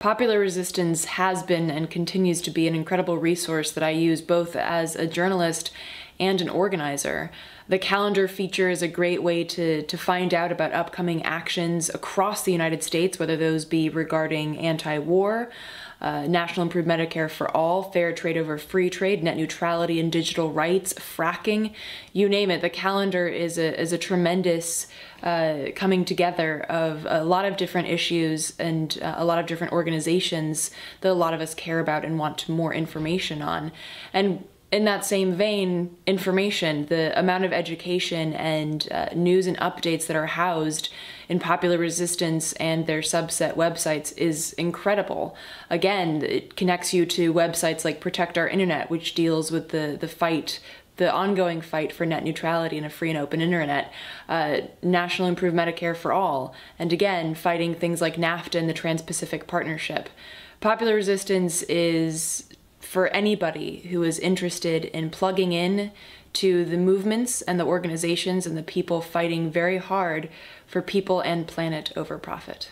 Popular Resistance has been and continues to be an incredible resource that I use both as a journalist and an organizer. The calendar feature is a great way to, to find out about upcoming actions across the United States, whether those be regarding anti war, uh, national improved Medicare for all, fair trade over free trade, net neutrality and digital rights, fracking, you name it. The calendar is a, is a tremendous uh, coming together of a lot of different issues and uh, a lot of different organizations that a lot of us care about and want more information on. And in that same vein, information, the amount of education and uh, news and updates that are housed in Popular Resistance and their subset websites is incredible. Again, it connects you to websites like Protect Our Internet, which deals with the, the fight the ongoing fight for net neutrality and a free and open internet, uh, National Improved Medicare for All, and again, fighting things like NAFTA and the Trans Pacific Partnership. Popular Resistance is for anybody who is interested in plugging in to the movements and the organizations and the people fighting very hard for people and planet over profit.